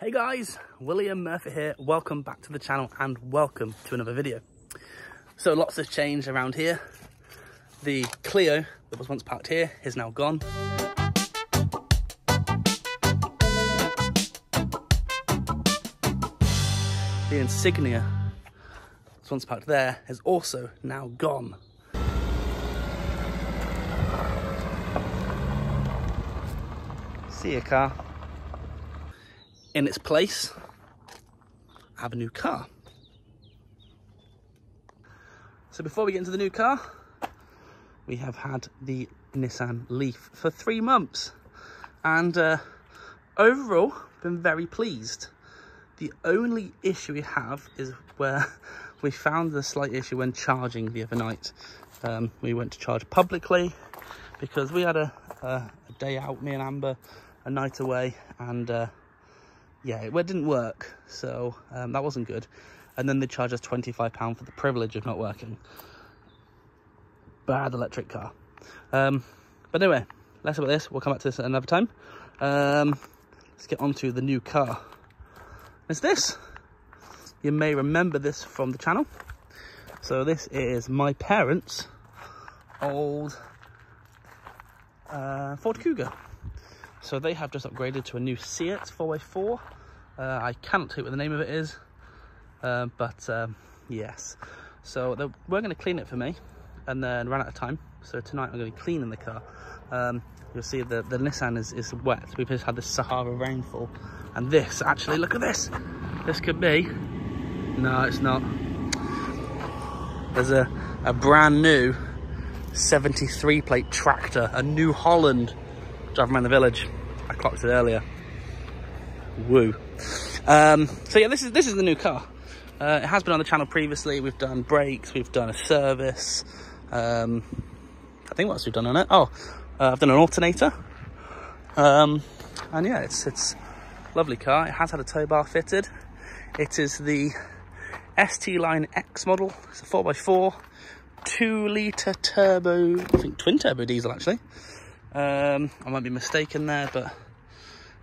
Hey guys, William Murfitt here. Welcome back to the channel and welcome to another video. So lots has changed around here. The Clio that was once parked here is now gone. The Insignia that's once parked there is also now gone. See you car in its place, I have a new car. So before we get into the new car, we have had the Nissan Leaf for three months. And uh, overall, been very pleased. The only issue we have is where we found the slight issue when charging the other night. Um, we went to charge publicly because we had a, a, a, day out, me and Amber, a night away, and uh, yeah, it didn't work. So um, that wasn't good. And then they charge us £25 for the privilege of not working. Bad electric car. Um, but anyway, less about this. We'll come back to this another time. Um, let's get on to the new car. It's this. You may remember this from the channel. So this is my parents' old uh, Ford Kuga. So they have just upgraded to a new Seat 4x4. Uh, I can't tell you what the name of it is, uh, but um, yes. So they were going to clean it for me and then ran out of time. So tonight I'm going to be cleaning the car. Um, you'll see the, the Nissan is, is wet. We've just had this Sahara rainfall. And this, actually, look at this. This could be, no, it's not. There's a, a brand new 73 plate tractor, a New Holland driving around the village. I clocked it earlier. Woo. Um, so yeah, this is this is the new car. Uh, it has been on the channel previously. We've done brakes, we've done a service. Um, I think what else we've done on it? Oh, uh, I've done an alternator. Um, and yeah, it's it's lovely car. It has had a tow bar fitted. It is the ST Line X model. It's a 4x4, 2 litre turbo, I think twin turbo diesel actually. Um, I might be mistaken there, but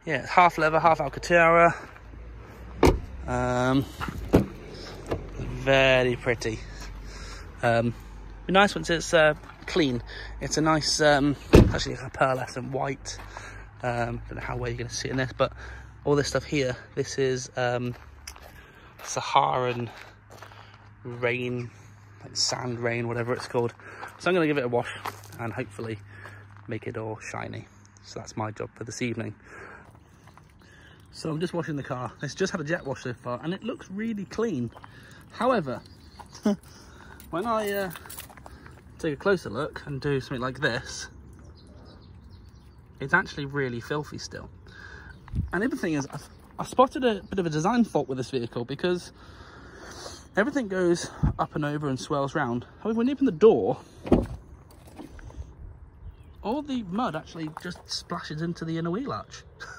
yeah, it's half leather, half Alcantara. Um, very pretty. Um, be nice once it's uh, clean. It's a nice, um, actually a pearlescent white. Um, don't know how well you're going to see in this, but all this stuff here, this is um, Saharan rain, like sand rain, whatever it's called. So I'm going to give it a wash and hopefully make it all shiny. So that's my job for this evening. So I'm just washing the car. It's just had a jet wash so far and it looks really clean. However, when I uh, take a closer look and do something like this, it's actually really filthy still. And the other thing is, I've, I've spotted a bit of a design fault with this vehicle because everything goes up and over and swirls round. However, when you open the door, all the mud actually just splashes into the inner wheel arch.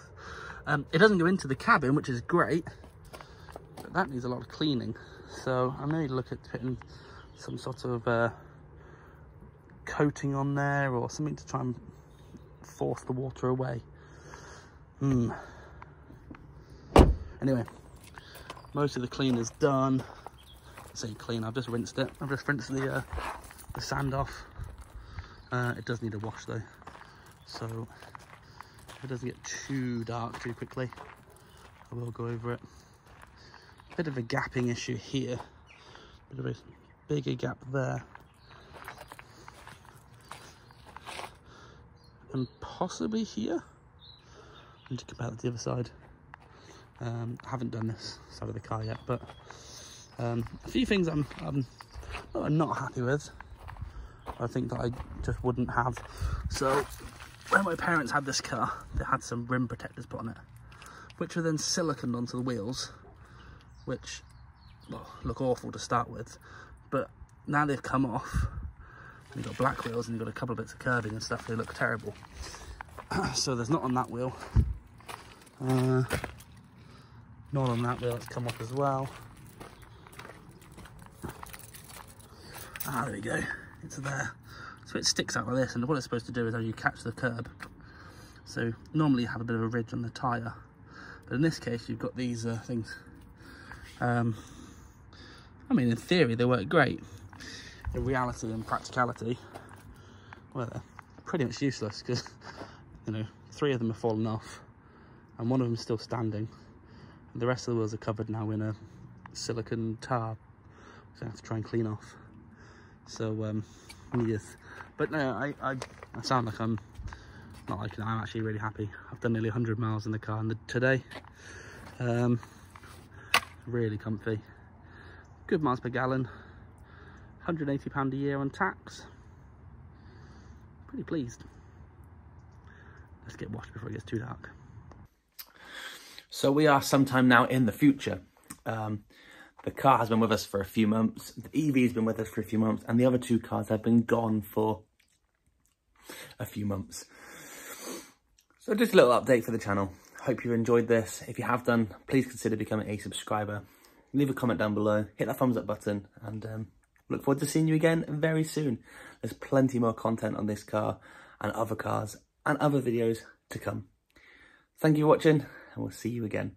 um, it doesn't go into the cabin, which is great, but that needs a lot of cleaning. So I may look at putting some sort of uh, coating on there or something to try and force the water away. Hmm. Anyway, most of the clean is done. I say clean, I've just rinsed it. I've just rinsed the, uh, the sand off uh, it does need a wash though, so it doesn't get too dark too quickly, I will go over it. Bit of a gapping issue here, bit of a bigger gap there. And possibly here. I need to compare it to the other side. Um, I haven't done this side of the car yet, but um, a few things I'm, I'm, I'm not happy with. I think that I just wouldn't have. So when my parents had this car, they had some rim protectors put on it, which were then siliconed onto the wheels, which well, look awful to start with. But now they've come off, you've got black wheels and you've got a couple of bits of curving and stuff, they look terrible. so there's not on that wheel. Uh, not on that wheel, it's come off as well. Ah, there we go it's there. It sticks out like this, and what it's supposed to do is how you catch the curb. So normally you have a bit of a ridge on the tyre, But in this case, you've got these uh, things. Um, I mean, in theory, they work great. In reality and practicality, well, they're pretty much useless because, you know, three of them have fallen off and one of them is still standing. And the rest of the wheels are covered now in a silicon tar, so I have to try and clean off. So, um, yes. But no, I, I, I sound like I'm not like I'm actually really happy. I've done nearly 100 miles in the car and today. Um, really comfy. Good miles per gallon. 180 pound a year on tax. Pretty pleased. Let's get washed before it gets too dark. So we are sometime now in the future. Um, the car has been with us for a few months. The EV has been with us for a few months. And the other two cars have been gone for a few months. So just a little update for the channel. Hope you enjoyed this. If you have done, please consider becoming a subscriber. Leave a comment down below, hit that thumbs up button, and um, look forward to seeing you again very soon. There's plenty more content on this car and other cars and other videos to come. Thank you for watching, and we'll see you again